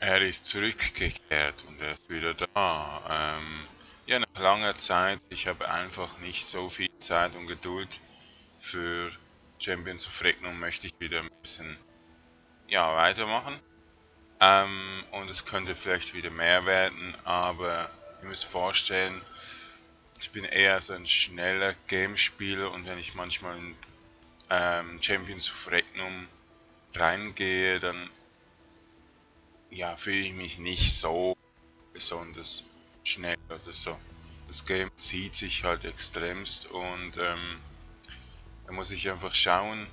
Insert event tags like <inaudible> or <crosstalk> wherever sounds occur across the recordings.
Er ist zurückgekehrt und er ist wieder da. Ähm, ja, nach langer Zeit. Ich habe einfach nicht so viel Zeit und Geduld für Champions of Regnum. Möchte ich wieder ein bisschen ja, weitermachen. Ähm, und es könnte vielleicht wieder mehr werden, aber ihr müsst vorstellen, ich bin eher so ein schneller Gamespieler und wenn ich manchmal in ähm, Champions of Regnum reingehe, dann ja, fühle ich mich nicht so besonders schnell oder so. Das Game zieht sich halt extremst und ähm, da muss ich einfach schauen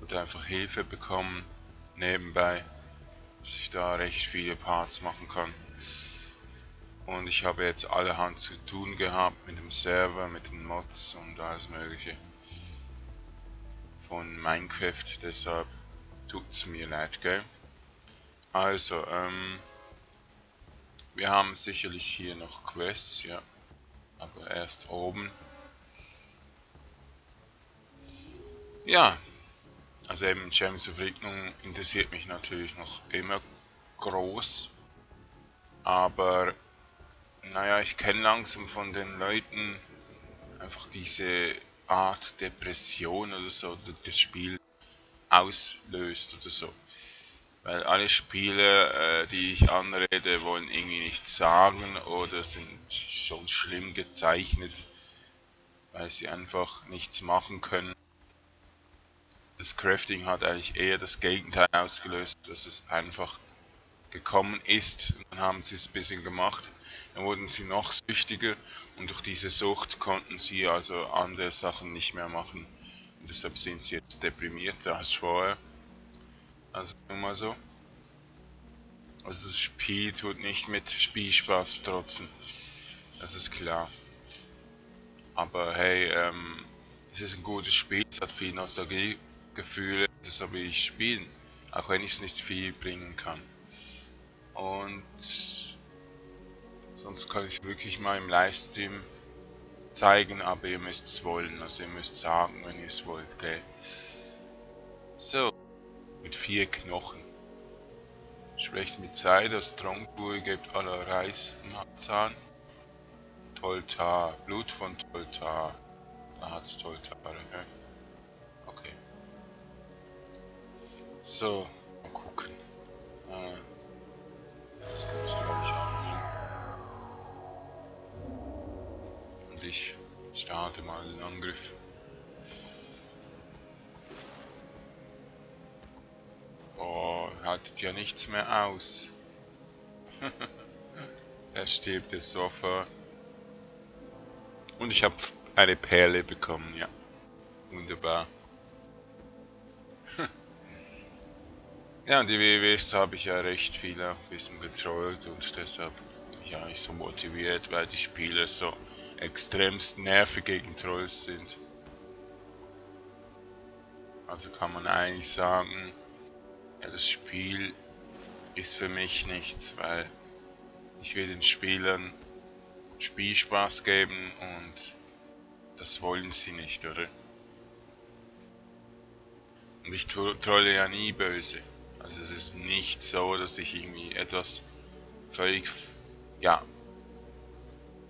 oder einfach Hilfe bekommen nebenbei, dass ich da recht viele Parts machen kann. Und ich habe jetzt allerhand zu tun gehabt mit dem Server, mit den Mods und alles mögliche von Minecraft, deshalb tut's mir leid, gell? Also, ähm, wir haben sicherlich hier noch Quests, ja, aber erst oben. Ja, also eben James of Regnung interessiert mich natürlich noch immer groß, aber naja, ich kenne langsam von den Leuten einfach diese Art Depression oder so, das Spiel auslöst oder so. Weil alle Spiele, äh, die ich anrede, wollen irgendwie nichts sagen oder sind schon schlimm gezeichnet, weil sie einfach nichts machen können. Das Crafting hat eigentlich eher das Gegenteil ausgelöst, dass es einfach gekommen ist. Und dann haben sie es ein bisschen gemacht. Dann wurden sie noch süchtiger und durch diese Sucht konnten sie also andere Sachen nicht mehr machen. Und deshalb sind sie jetzt deprimierter als vorher. Also nur mal so. Also das Spiel tut nicht mit Spielspaß trotzen. Das ist klar. Aber hey, ähm, es ist ein gutes Spiel, es hat viel Nostalgie-Gefühle, deshalb will ich spielen. Auch wenn ich es nicht viel bringen kann. Und sonst kann ich wirklich mal im Livestream zeigen, aber ihr müsst es wollen. Also ihr müsst sagen, wenn ihr es wollt, gell? So mit vier Knochen. Schlecht mit das Trompuhr gibt aller Reis im Zahn. Toltar, Blut von Toltar. Da hat's Toltare, ne? Okay. So, mal gucken. Äh, das kannst du glaube ich annehmen. Und ich starte mal den Angriff. Haltet ja nichts mehr aus. <laughs> er stirbt jetzt sofort. Und ich habe eine Perle bekommen, ja. Wunderbar. <laughs> ja, und die WWs habe ich ja recht viel ein bisschen getrollt und deshalb bin ich ja nicht so motiviert, weil die Spieler so extremst nervig gegen Trolls sind. Also kann man eigentlich sagen, ja, das Spiel ist für mich nichts, weil ich will den Spielern Spielspaß geben und das wollen sie nicht, oder? Und ich trolle ja nie böse. Also es ist nicht so, dass ich irgendwie etwas völlig, ja,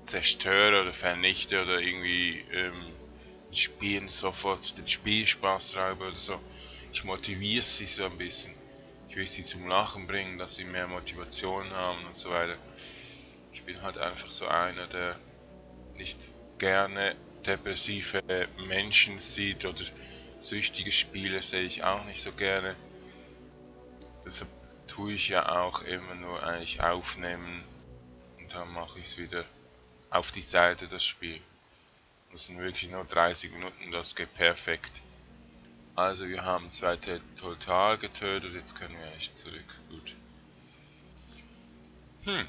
zerstöre oder vernichte oder irgendwie ähm, Spielen sofort den Spielspaß raube oder so. Ich motiviere sie so ein bisschen ich will sie zum Lachen bringen, dass sie mehr Motivation haben und so weiter. Ich bin halt einfach so einer, der nicht gerne depressive Menschen sieht oder süchtige Spiele sehe ich auch nicht so gerne. Deshalb tue ich ja auch immer nur eigentlich aufnehmen und dann mache ich es wieder auf die Seite das Spiel. Das sind wirklich nur 30 Minuten, das geht perfekt. Also wir haben zwei total getötet, jetzt können wir echt zurück. Gut. Hm.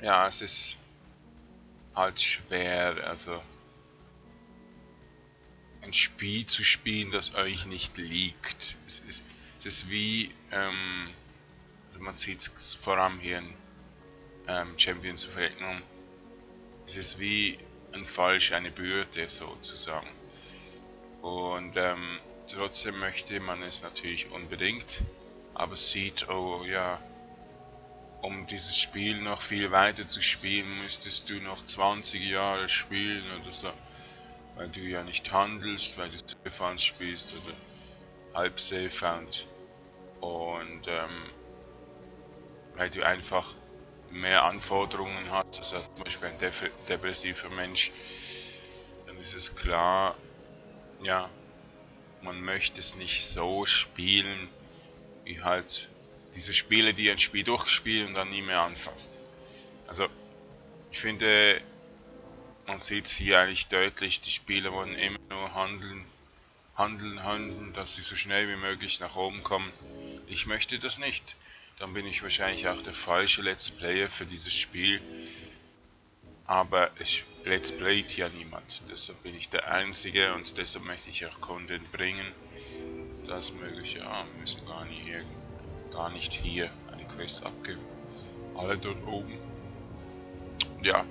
Ja, es ist halt schwer, also ein Spiel zu spielen, das euch nicht liegt. Es ist, es ist wie, ähm, also man sieht es vor allem hier in ähm, Champions of Regnum, es ist wie ein Falsch, eine Bürde sozusagen. Und ähm, trotzdem möchte man es natürlich unbedingt. Aber sieht, oh ja, um dieses Spiel noch viel weiter zu spielen, müsstest du noch 20 Jahre spielen oder so. Weil du ja nicht handelst, weil du Safe spielst oder halb Safe und, und ähm, weil du einfach mehr Anforderungen hast, also zum Beispiel ein depressiver Mensch, dann ist es klar, ja, man möchte es nicht so spielen, wie halt diese Spiele, die ein Spiel durchspielen und dann nie mehr anfassen. Also, ich finde, man sieht es hier eigentlich deutlich, die Spieler wollen immer nur handeln, handeln, handeln, dass sie so schnell wie möglich nach oben kommen. Ich möchte das nicht. Dann bin ich wahrscheinlich auch der falsche Let's Player für dieses Spiel. Aber es Let's Playt ja niemand. Deshalb bin ich der Einzige und deshalb möchte ich auch Content bringen. Das mögliche, ja, müssen gar nicht hier, gar nicht hier eine Quest abgeben. Alle dort oben. Ja,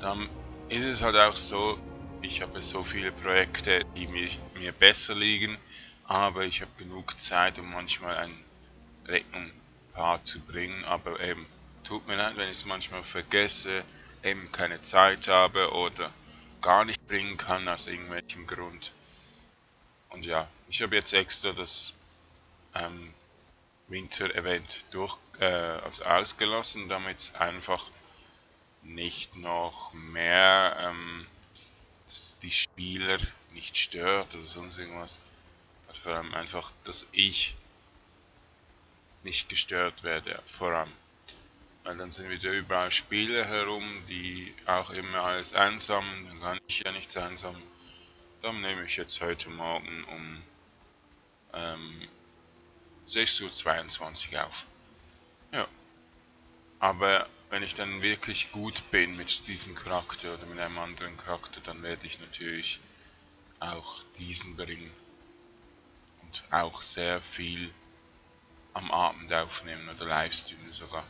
dann ist es halt auch so, ich habe so viele Projekte, die mir, mir besser liegen, aber ich habe genug Zeit, um manchmal ein Rechnungpaar zu bringen, aber eben, tut mir leid, wenn ich es manchmal vergesse, eben keine Zeit habe oder gar nicht bringen kann aus irgendwelchem Grund. Und ja, ich habe jetzt extra das ähm, Winter-Event äh, also ausgelassen, damit es einfach nicht noch mehr ähm, die Spieler nicht stört oder sonst irgendwas. vor allem einfach, dass ich nicht gestört werde, vor allem. Weil dann sind wieder überall Spieler herum, die auch immer alles einsam, dann kann ich ja nichts einsam. Dann nehme ich jetzt heute Morgen um ähm, 6.22 Uhr auf. Ja. Aber wenn ich dann wirklich gut bin mit diesem Charakter oder mit einem anderen Charakter, dann werde ich natürlich auch diesen bringen. Und auch sehr viel am Abend aufnehmen oder Livestreamen sogar.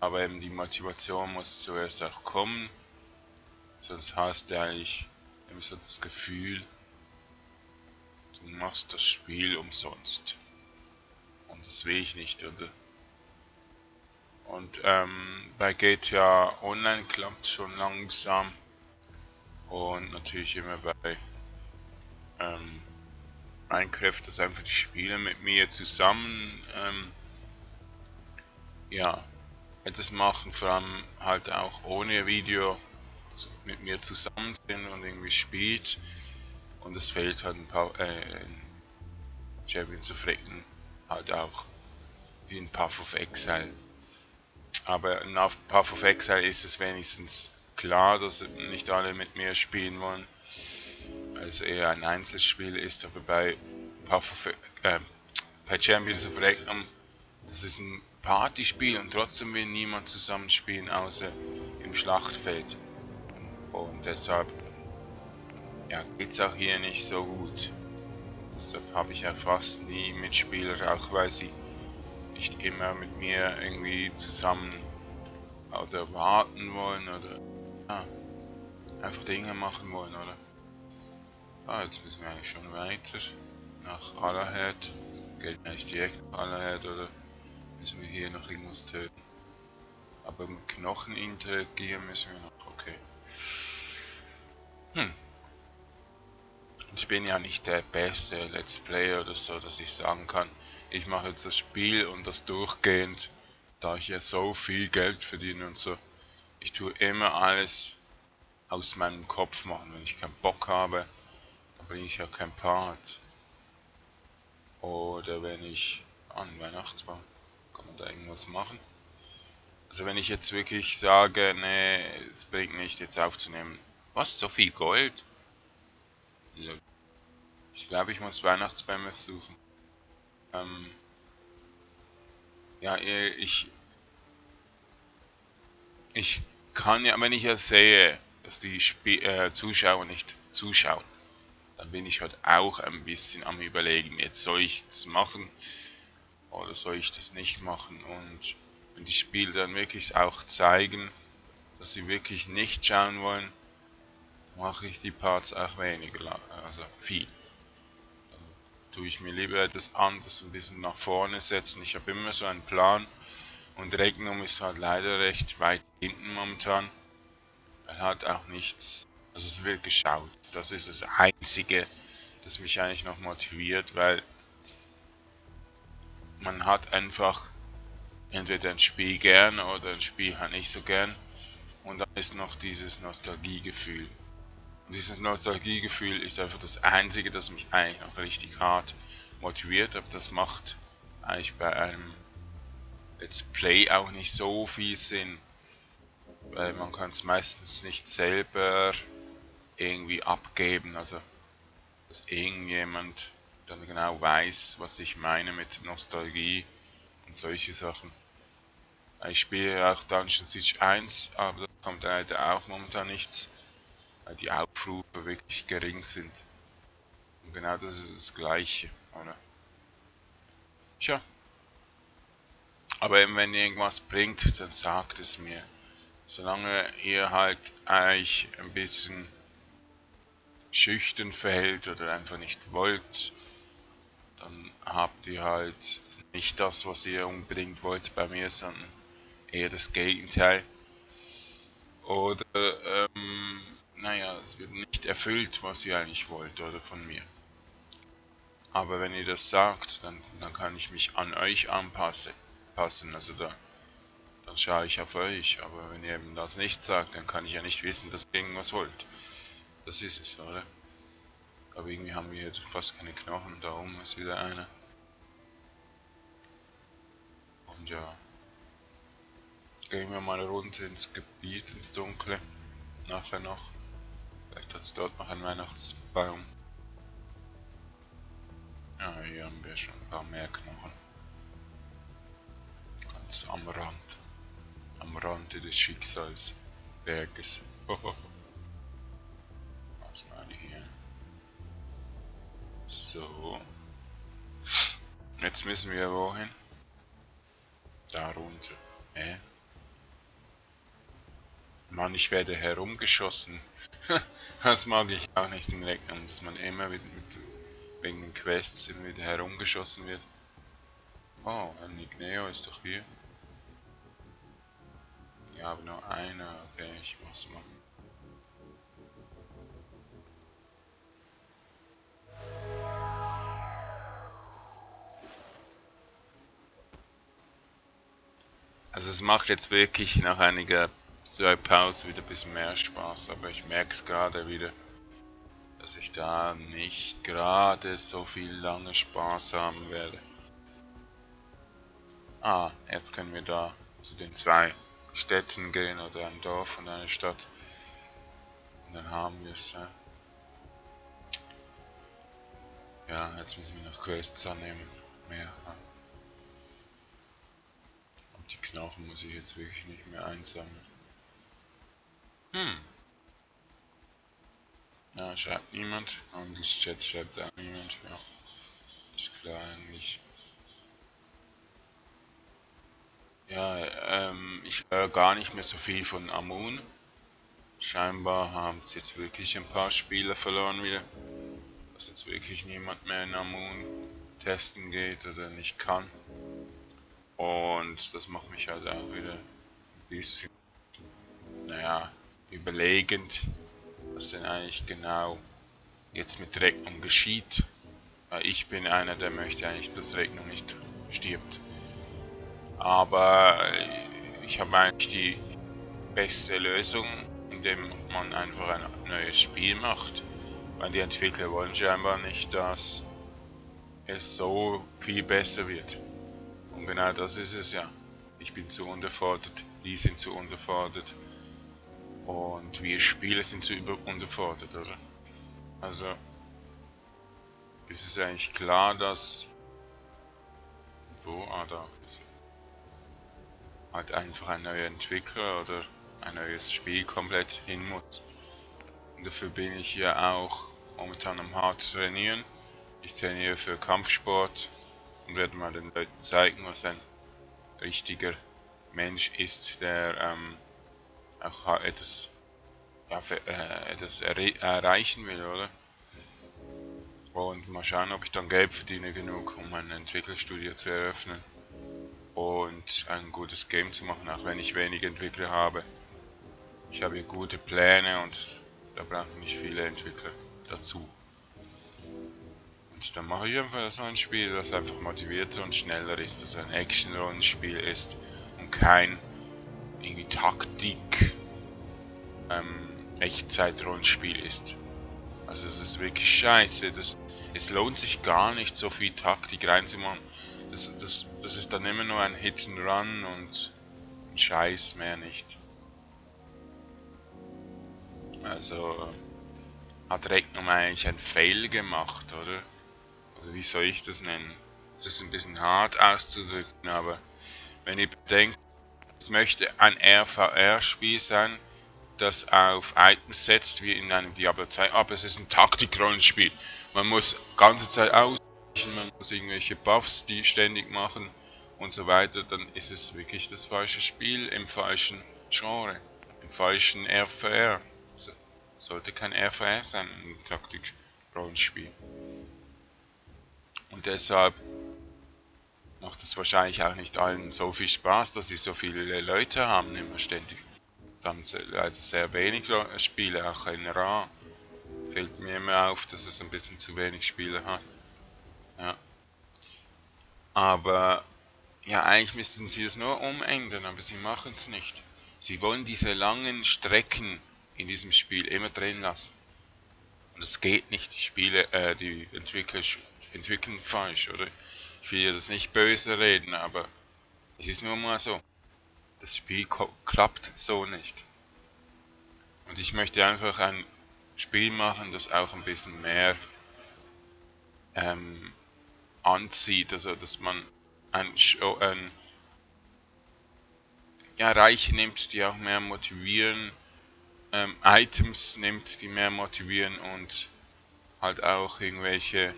Aber eben die Motivation muss zuerst auch kommen. Sonst hast du eigentlich immer so das Gefühl, du machst das Spiel umsonst. Und das will ich nicht, oder? Und ähm, bei GTA Online klappt schon langsam. Und natürlich immer bei ähm, Minecraft, dass einfach die Spieler mit mir zusammen ähm, ja, etwas machen, vor allem halt auch ohne Video mit mir zusammen sind und irgendwie spielt. Und es fehlt halt ein paar äh, Champions of Recken halt auch in Path of Exile. Aber in Path of Exile ist es wenigstens klar, dass nicht alle mit mir spielen wollen. Also eher ein Einzelspiel ist, aber bei Path of, äh, bei Champions of Regnum, das ist ein Partyspiel und trotzdem will niemand zusammenspielen, außer im Schlachtfeld. Und deshalb ja, geht es auch hier nicht so gut. Deshalb habe ich ja fast nie Mitspieler, auch weil sie nicht immer mit mir irgendwie zusammen oder warten wollen oder ja, einfach Dinge machen wollen, oder? Ah, jetzt müssen wir eigentlich schon weiter nach Allerhead. Geht eigentlich direkt nach Allerhead oder müssen wir hier noch irgendwas töten. Aber mit Knochen interagieren müssen wir noch, okay. Hm. Ich bin ja nicht der beste Let's Player oder so, dass ich sagen kann, ich mache jetzt das Spiel und das durchgehend, da ich ja so viel Geld verdiene und so. Ich tue immer alles aus meinem Kopf machen. Wenn ich keinen Bock habe, dann bringe ich ja kein Part. Oder wenn ich an Weihnachtsbaum kann da irgendwas machen. Also wenn ich jetzt wirklich sage, nee, es bringt nicht jetzt aufzunehmen. Was, so viel Gold? Ich glaube, ich muss Weihnachtsbäume suchen. Ähm, ja, ich... Ich kann ja, wenn ich ja sehe, dass die Sp äh, Zuschauer nicht zuschauen, dann bin ich halt auch ein bisschen am überlegen, jetzt soll ich das machen oder soll ich das nicht machen und wenn die Spiele dann wirklich auch zeigen, dass sie wirklich nicht schauen wollen, mache ich die Parts auch weniger, also viel. tue ich mir lieber etwas anderes ein bisschen nach vorne setzen. Ich habe immer so einen Plan und Regnum ist halt leider recht weit hinten momentan. Er hat auch nichts, also es wird geschaut. Das ist das Einzige, das mich eigentlich noch motiviert, weil man hat einfach entweder ein Spiel gern oder ein Spiel halt nicht so gern. Und dann ist noch dieses Nostalgiegefühl. Und dieses Nostalgiegefühl ist einfach das Einzige, das mich eigentlich noch richtig hart motiviert. Aber das macht eigentlich bei einem Let's Play auch nicht so viel Sinn. Weil man kann es meistens nicht selber irgendwie abgeben. Also, dass irgendjemand dann genau weiß, was ich meine mit Nostalgie und solche Sachen. Ich spiele auch Dungeon Siege 1, aber da kommt leider auch momentan nichts, weil die Aufrufe wirklich gering sind. Und genau das ist das gleiche, oder? Tja. Aber eben wenn irgendwas bringt, dann sagt es mir. Solange ihr halt euch ein bisschen schüchtern verhält oder einfach nicht wollt, dann habt ihr halt nicht das, was ihr unbedingt wollt bei mir, sondern eher das Gegenteil. Oder, ähm, naja, es wird nicht erfüllt, was ihr eigentlich wollt, oder von mir. Aber wenn ihr das sagt, dann, dann kann ich mich an euch anpassen. Passen. Also da, dann schaue ich auf euch. Aber wenn ihr eben das nicht sagt, dann kann ich ja nicht wissen, dass ihr irgendwas wollt. Das ist es, oder? Aber irgendwie haben wir hier fast keine Knochen. Da oben ist wieder einer. Und ja. Gehen wir mal runter ins Gebiet, ins Dunkle. Nachher noch. Vielleicht hat es dort noch einen Weihnachtsbaum. Ja, hier haben wir schon ein paar mehr Knochen. Ganz am Rand. Am Rande des Schicksalsberges. <laughs> So. Jetzt müssen wir wohin? Da runter. Äh? Mann, ich werde herumgeschossen. <laughs> das mag ich auch nicht in Regnum, dass man immer mit, mit, wegen den Quests immer wieder herumgeschossen wird. Oh, ein Igneo ist doch hier. Ich habe nur eine, okay, ich muss mal. Also es macht jetzt wirklich nach einiger Pause wieder ein bisschen mehr Spaß, aber ich merke es gerade wieder, dass ich da nicht gerade so viel lange Spaß haben werde. Ah, jetzt können wir da zu den zwei Städten gehen oder ein Dorf und eine Stadt. Und dann haben wir es. Ja, jetzt müssen wir noch Quests annehmen. Mehr. Und die Knochen muss ich jetzt wirklich nicht mehr einsammeln. Hm. Ja, schreibt niemand. Und das Chat schreibt auch niemand. Ja. Ist klar eigentlich. Ja, ähm, ich höre gar nicht mehr so viel von Amun. Scheinbar haben es jetzt wirklich ein paar Spieler verloren wieder. Dass jetzt wirklich niemand mehr in Amun testen geht oder nicht kann. Und das macht mich halt auch wieder ein bisschen, naja, überlegend, was denn eigentlich genau jetzt mit Regnung geschieht. Weil ich bin einer, der möchte eigentlich, dass Regnung nicht stirbt. Aber ich habe eigentlich die beste Lösung, indem man einfach ein neues Spiel macht. Weil die Entwickler wollen scheinbar nicht, dass es so viel besser wird. Und genau das ist es ja. Ich bin zu unterfordert, die sind zu unterfordert. Und wir Spieler sind zu unterfordert, oder? Also ist es eigentlich klar, dass... Wo? Ah, da ist halt einfach ein neuer Entwickler oder ein neues Spiel komplett hin muss. Und dafür bin ich ja auch momentan am hart trainieren. Ich trainiere für Kampfsport und werde mal den Leuten zeigen, was ein richtiger Mensch ist, der ähm, auch etwas, ja, für, äh, etwas erreichen will, oder? Und mal schauen, ob ich dann Geld verdiene genug, um ein Entwicklerstudio zu eröffnen. Und ein gutes Game zu machen, auch wenn ich wenig Entwickler habe. Ich habe hier gute Pläne und da brauchen nicht viele Entwickler dazu. Und dann mache ich einfach so ein Spiel, das einfach motivierter und schneller ist, das ein Action-Rollenspiel ist und kein irgendwie Taktik ähm, Echtzeit-Rollenspiel ist. Also es ist wirklich scheiße. Das, es lohnt sich gar nicht, so viel Taktik reinzumachen. Das, das, das ist dann immer nur ein Hit and Run und ein Scheiß mehr nicht. Also hat Regnum eigentlich ein Fail gemacht, oder? Also wie soll ich das nennen? Das ist ein bisschen hart auszudrücken, aber wenn ich bedenke, es möchte ein RVR-Spiel sein, das auf Items setzt, wie in einem Diablo 2, aber es ist ein Taktikrollenspiel. Man muss ganze Zeit ausweichen, man muss irgendwelche Buffs, die ständig machen und so weiter, dann ist es wirklich das falsche Spiel im falschen Genre, im falschen RVR. Also, sollte kein RVR sein, ein Taktikrollenspiel. Und deshalb macht es wahrscheinlich auch nicht allen so viel Spaß, dass sie so viele Leute haben immer ständig. Dann leider sehr wenig Spiele, auch in Ra. Fällt mir immer auf, dass es ein bisschen zu wenig Spiele hat. Ja. Aber ja, eigentlich müssten sie es nur umändern, aber sie machen es nicht. Sie wollen diese langen Strecken in diesem Spiel immer drin lassen. Und es geht nicht. Die Spiele, äh, die Entwickler entwickeln falsch, oder? Ich will ja das nicht böse reden, aber es ist nur mal so. Das Spiel klappt so nicht. Und ich möchte einfach ein Spiel machen, das auch ein bisschen mehr ähm, anzieht, also dass man ein, ein ja, Reiche nimmt, die auch mehr motivieren, ähm, Items nimmt, die mehr motivieren und halt auch irgendwelche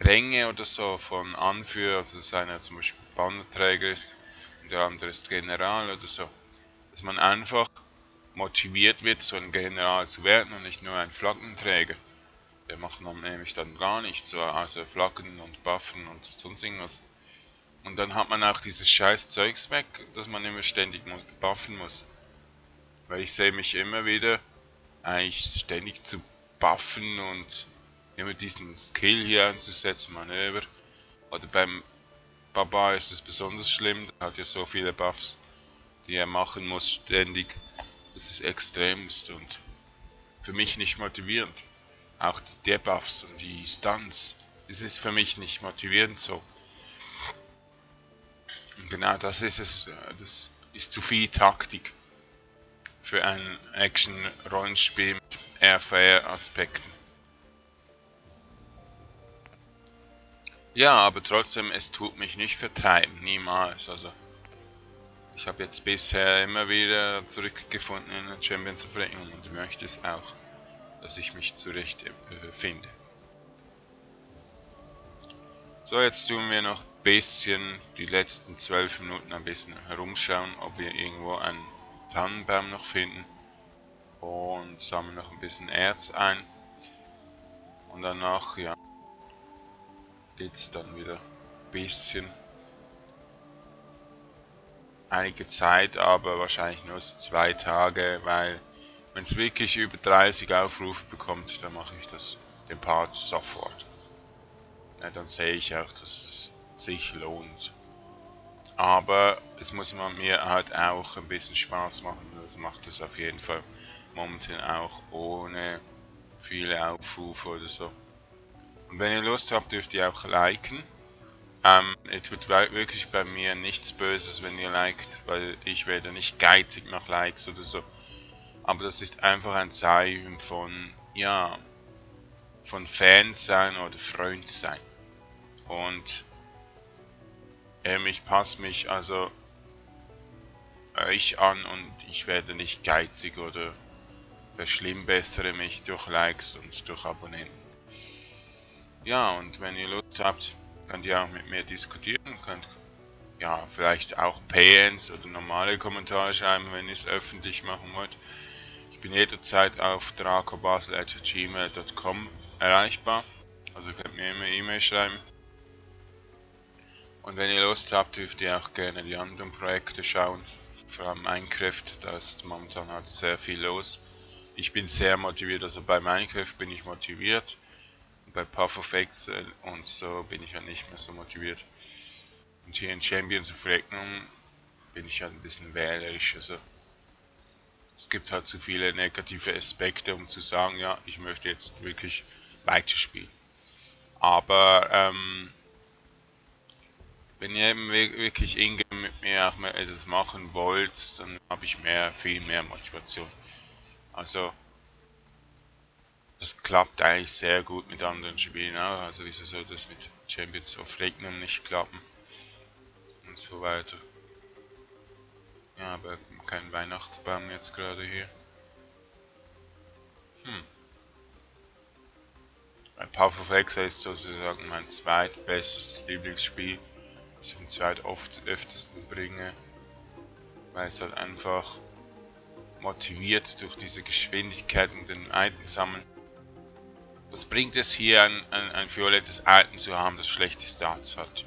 Ränge oder so von Anführer, also dass einer zum Beispiel Bannerträger ist und der andere ist General oder so. Dass man einfach motiviert wird, so ein General zu werden und nicht nur ein Flaggenträger. Der macht man nämlich dann gar nichts, so also Flaggen und Buffen und sonst irgendwas. Und dann hat man auch dieses scheiß Zeugs weg, dass man immer ständig buffen muss. Weil ich sehe mich immer wieder eigentlich ständig zu buffen und immer diesen Skill hier einzusetzen, Manöver. Oder beim Baba ist es besonders schlimm, der hat ja so viele Buffs, die er machen muss ständig. Das ist extremst und für mich nicht motivierend. Auch die Debuffs und die Stunts, das ist für mich nicht motivierend so. Und genau das ist es, das ist zu viel Taktik für ein Action-Rollenspiel mit RFR-Aspekten. Ja, aber trotzdem, es tut mich nicht vertreiben, niemals. Also, ich habe jetzt bisher immer wieder zurückgefunden in den Champions of Ring und möchte es auch, dass ich mich zurecht äh, finde. So, jetzt tun wir noch ein bisschen, die letzten zwölf Minuten ein bisschen herumschauen, ob wir irgendwo einen Tannenbaum noch finden. Und sammeln noch ein bisschen Erz ein. Und danach, ja, geht es dann wieder ein bisschen. Einige Zeit, aber wahrscheinlich nur so zwei Tage, weil wenn es wirklich über 30 Aufrufe bekommt, dann mache ich das den Part sofort. Ja, dann sehe ich auch, dass es sich lohnt. Aber es muss man mir halt auch ein bisschen Spaß machen. Das macht es auf jeden Fall momentan auch ohne viele Aufrufe oder so. Und wenn ihr Lust habt, dürft ihr auch liken. Ähm, es tut wirklich bei mir nichts Böses, wenn ihr liked, weil ich werde nicht geizig nach Likes oder so. Aber das ist einfach ein Zeichen von, ja, von Fans sein oder Freund sein. Und ähm, ich passe mich also euch an und ich werde nicht geizig oder verschlimmbessere mich durch Likes und durch Abonnenten. Ja, und wenn ihr Lust habt, könnt ihr auch mit mir diskutieren, könnt ja vielleicht auch PNs oder normale Kommentare schreiben, wenn ihr es öffentlich machen wollt. Ich bin jederzeit auf dracobasel.gmail.com erreichbar. Also könnt mir immer E-Mail schreiben. Und wenn ihr Lust habt, dürft ihr auch gerne die anderen Projekte schauen. Vor allem Minecraft, da ist momentan halt sehr viel los. Ich bin sehr motiviert, also bei Minecraft bin ich motiviert. Bei Path of Exile und so bin ich ja nicht mehr so motiviert. Und hier in Champions of Regnum bin ich halt ein bisschen wählerisch. Also es gibt halt zu viele negative Aspekte, um zu sagen, ja, ich möchte jetzt wirklich weiterspielen. Aber ähm, wenn ihr eben wirklich ingame mit mir auch mal etwas machen wollt, dann habe ich mehr, viel mehr Motivation. Also das klappt eigentlich sehr gut mit anderen Spielen auch. Also wieso soll das mit Champions of Regnum nicht klappen? Und so weiter. Ja, aber kein Weihnachtsbaum jetzt gerade hier. Hm. Ein Path of Exile ist sozusagen mein zweitbestes Lieblingsspiel, das ich am zweitöftesten bringe, weil es halt einfach motiviert durch diese Geschwindigkeit und den Item sammeln. Was bringt es hier, ein, ein, ein violettes Item zu haben, das schlechte Stats hat?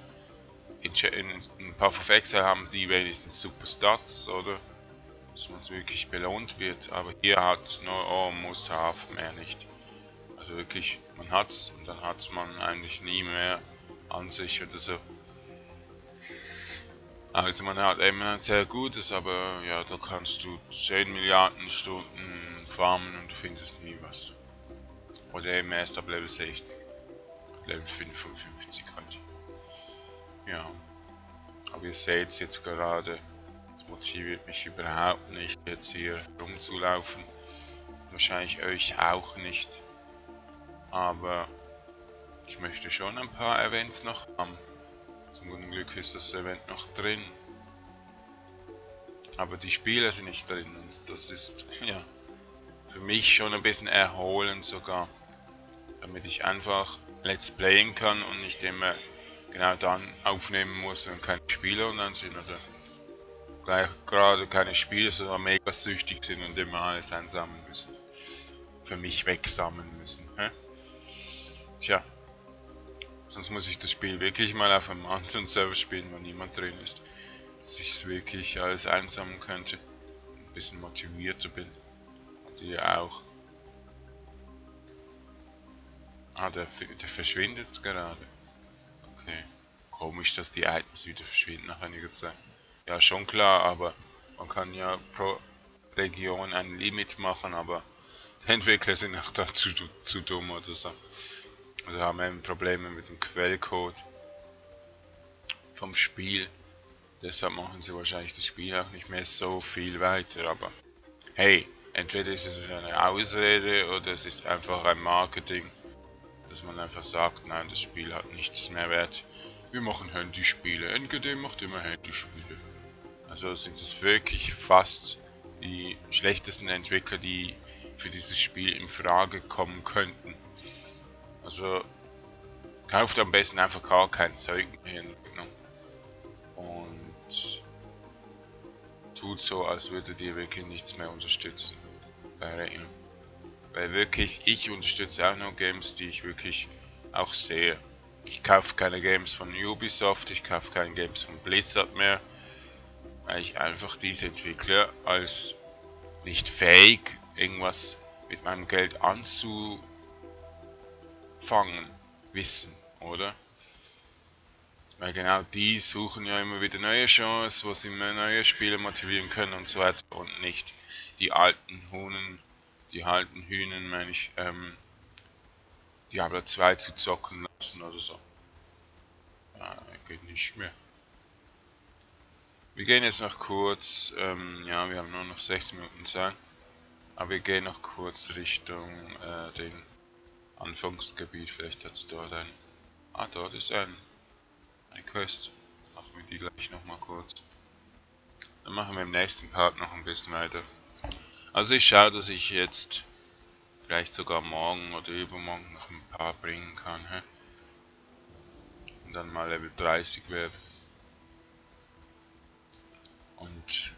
In, in, in Path of Exile haben die wenigstens super Stats, oder? Dass man es wirklich belohnt wird, aber hier hat nur oh, muss have, mehr nicht. Also wirklich, man hat's und dann hat's man eigentlich nie mehr an sich oder so. Also man hat eben ein sehr gutes, aber ja, da kannst du 10 Milliarden Stunden farmen und du findest nie was. Oder eben erst ab Level 60. Level 55 halt. Ja. Aber ihr seht es jetzt gerade, es motiviert mich überhaupt nicht, jetzt hier rumzulaufen. Wahrscheinlich euch auch nicht. Aber ich möchte schon ein paar Events noch haben. Zum Glück ist das Event noch drin. Aber die Spiele sind nicht drin und das ist ja für mich schon ein bisschen erholend sogar. Damit ich einfach Let's Playen kann und nicht immer genau dann aufnehmen muss, wenn keine Spieler online sind oder gleich gerade keine Spieler, sondern mega süchtig sind und immer alles einsammeln müssen. Für mich wegsammeln müssen. Hä? Tja. Sonst muss ich das Spiel wirklich mal auf einem anderen Server spielen, wo niemand drin ist. Dass ich es wirklich alles einsammeln könnte. Ein bisschen motivierter bin. Ihr auch. Ah, der, der verschwindet gerade. Okay. Komisch, dass die Items wieder verschwinden nach einiger Zeit. Ja, schon klar, aber man kann ja pro Region ein Limit machen, aber die Entwickler sind auch dazu zu, zu dumm oder so. Also haben eben Probleme mit dem Quellcode vom Spiel. Deshalb machen sie wahrscheinlich das Spiel auch nicht mehr so viel weiter. Aber hey, entweder ist es eine Ausrede oder es ist einfach ein Marketing, dass man einfach sagt, nein, das Spiel hat nichts mehr wert. Wir machen Handyspiele. NGD macht immer Handyspiele. Also sind es wirklich fast die schlechtesten Entwickler, die für dieses Spiel in Frage kommen könnten. Also kauft am besten einfach gar kein Zeug mehr hin. Und tut so, als würdet ihr wirklich nichts mehr unterstützen Regeln. Weil wirklich, ich unterstütze auch nur Games, die ich wirklich auch sehe. Ich kaufe keine Games von Ubisoft, ich kaufe keine Games von Blizzard mehr, weil ich einfach diese Entwickler als nicht fähig, irgendwas mit meinem Geld anzu fangen, wissen, oder? Weil genau die suchen ja immer wieder neue Chancen, wo sie mehr neue Spiele motivieren können und so weiter und nicht die alten Huhnen, die alten Hühnen, meine ich, ähm, Diablo 2 zu zocken lassen oder so. Ja, geht nicht mehr. Wir gehen jetzt noch kurz, ähm, ja, wir haben nur noch 16 Minuten Zeit, aber wir gehen noch kurz Richtung äh, den Anfangsgebiet, vielleicht hat es dort ein... Ah, dort ist ein... Ein Quest. Machen wir die gleich nochmal kurz. Dann machen wir im nächsten Part noch ein bisschen weiter. Also ich schaue, dass ich jetzt vielleicht sogar morgen oder übermorgen noch ein paar bringen kann. Hä? Und dann mal Level 30 werde. Und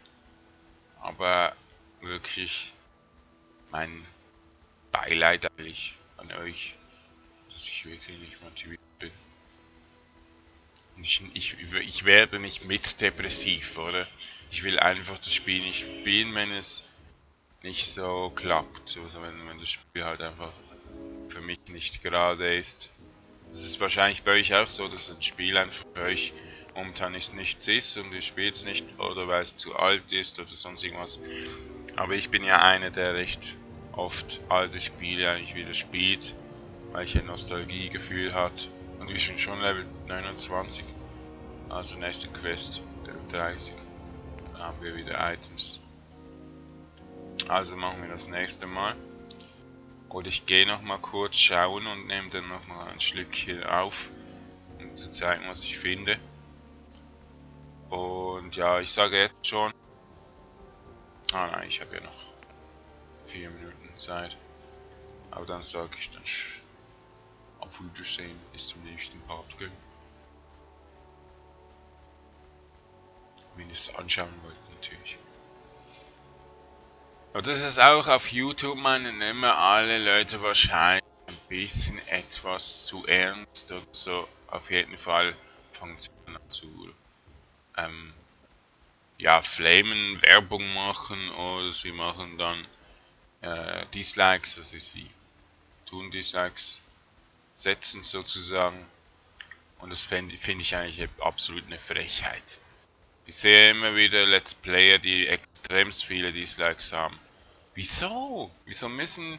aber wirklich mein Beileid eigentlich an euch, dass ich wirklich nicht motiviert bin. Ich, ich, ich werde nicht mit depressiv, oder? Ich will einfach das Spiel nicht spielen, wenn es nicht so klappt. Also wenn, wenn das Spiel halt einfach für mich nicht gerade ist. Das ist wahrscheinlich bei euch auch so, dass ein Spiel einfach für euch momentan nichts ist und ihr spielt es nicht oder weil es zu alt ist oder sonst irgendwas. Aber ich bin ja einer, der recht oft alte Spiele eigentlich wieder spielt, weil ich ein Nostalgiegefühl hat. Und wir sind schon Level 29. Also nächste Quest, Level 30. Dann haben wir wieder Items. Also machen wir das nächste Mal. Gut, ich gehe noch mal kurz schauen und nehme dann noch mal ein Schlückchen auf, um zu zeigen, was ich finde. Und ja, ich sage jetzt schon. Ah nein, ich habe ja noch vier Minuten Zeit. Aber dann sage ich dann auf Wiedersehen bis zum nächsten Part. Gell? Es anschauen wollt, natürlich. Und das ist auch auf YouTube, meinen immer alle Leute wahrscheinlich ein bisschen etwas zu ernst oder so. Auf jeden Fall fangen sie an zu ähm, ja, Flamen Werbung machen oder sie machen dann äh, Dislikes, also sie tun Dislikes, setzen sozusagen. Und das finde find ich eigentlich absolut eine Frechheit. Ich sehe immer wieder Let's Player, die extrem viele Dislikes haben. Wieso? Wieso müssen...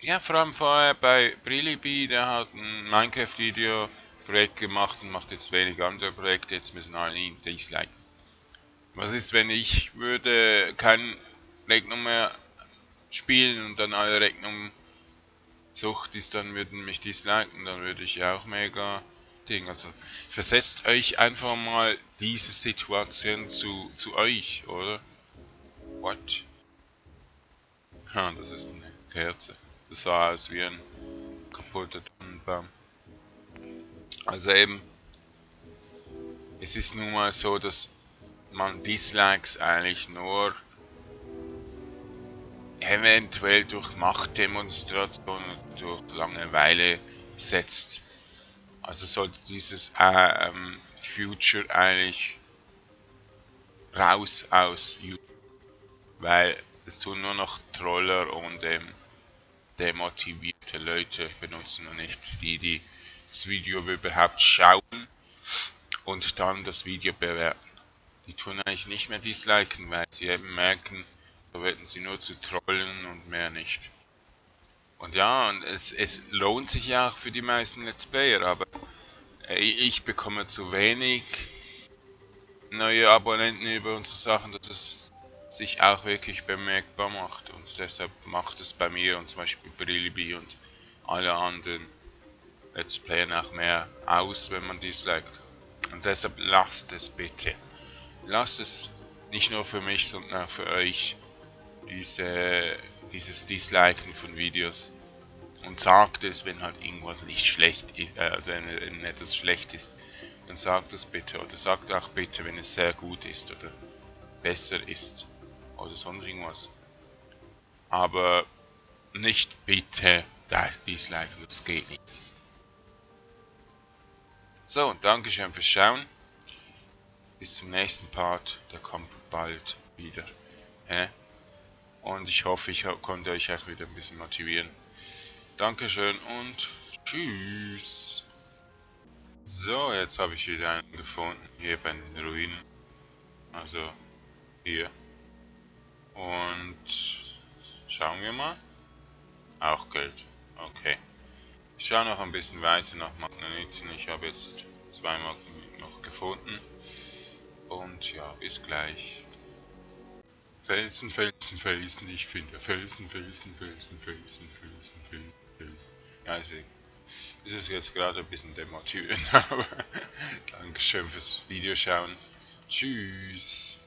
Ja, vor allem vorher bei Brillibi, der hat ein Minecraft-Video Projekt gemacht und macht jetzt wenig andere Projekte, jetzt müssen alle ihn disliken. Was ist, wenn ich würde kein Regnum mehr spielen und dann alle Regnum Sucht ist, dann würden mich disliken, dann würde ich auch mega Ding. Also versetzt euch einfach mal diese Situation zu, zu euch, oder? What? Ja, das ist eine Kerze. Das sah aus wie ein kaputter Tannenbaum. Also eben, es ist nun mal so, dass man Dislikes eigentlich nur eventuell durch Machtdemonstration und durch Langeweile setzt. Also sollte dieses äh, ähm, Future eigentlich raus aus YouTube, weil es tun nur noch Troller und ähm, demotivierte Leute benutzen und nicht die, die das Video überhaupt schauen und dann das Video bewerten. Die tun eigentlich nicht mehr disliken, weil sie eben merken, da werden sie nur zu trollen und mehr nicht. Und ja, und es, es lohnt sich ja auch für die meisten Let's Player, aber äh, ich bekomme zu wenig neue Abonnenten über unsere Sachen, dass es sich auch wirklich bemerkbar macht. Und deshalb macht es bei mir und zum Beispiel Brillibi und alle anderen Let's Player auch mehr aus, wenn man disliked. Und deshalb lasst es bitte. Lasst es nicht nur für mich, sondern auch für euch diese, dieses Disliken von Videos. Und sagt es, wenn halt irgendwas nicht schlecht ist, äh, also wenn etwas schlecht ist, dann sagt es bitte. Oder sagt auch bitte, wenn es sehr gut ist oder besser ist oder sonst irgendwas. Aber nicht bitte disliken, das geht nicht. So, Dankeschön fürs Schauen. Bis zum nächsten Part, der kommt bald wieder. Hä? Und ich hoffe, ich konnte euch auch wieder ein bisschen motivieren. Dankeschön und tschüss. So, jetzt habe ich wieder einen gefunden, hier bei den Ruinen. Also, hier. Und schauen wir mal. Auch Geld. Okay. Ich schaue noch ein bisschen weiter nach Magnetiten. Ich habe jetzt zwei Magneten noch gefunden. Und ja, bis gleich. Felsen, Felsen, Felsen. Ich finde Felsen, Felsen, Felsen, Felsen, Felsen, Felsen, Felsen. Ja, also, ist es jetzt gerade ein bisschen demotivierend, <laughs> aber Dankeschön fürs Videoschauen. Tschüss.